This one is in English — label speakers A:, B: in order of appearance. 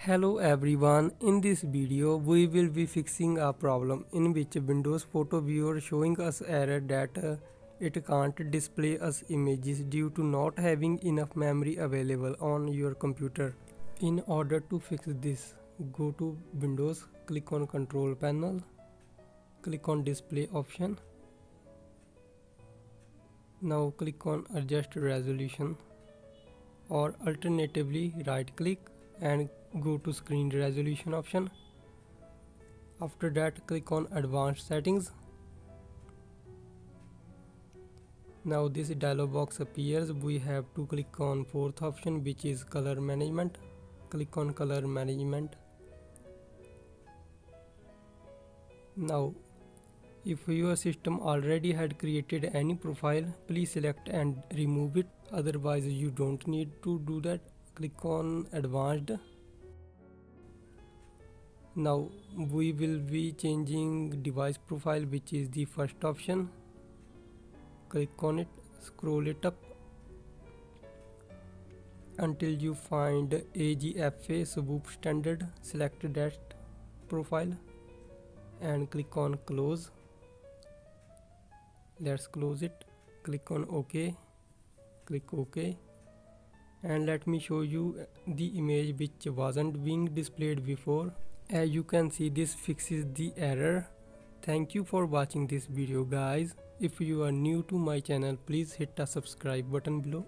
A: Hello everyone, in this video we will be fixing a problem in which Windows Photo Viewer showing us error that uh, it can't display us images due to not having enough memory available on your computer. In order to fix this, go to Windows, click on Control Panel, click on Display option. Now click on Adjust Resolution or alternatively right click and go to screen resolution option. After that click on advanced settings. Now this dialog box appears. We have to click on fourth option which is color management. Click on color management. Now if your system already had created any profile please select and remove it. Otherwise you don't need to do that. Click on advanced now we will be changing device profile which is the first option. Click on it scroll it up until you find AGFA Swop standard select that profile and click on close. Let's close it. Click on ok. Click ok. And let me show you the image which wasn't being displayed before as you can see this fixes the error. Thank you for watching this video guys. If you are new to my channel please hit the subscribe button below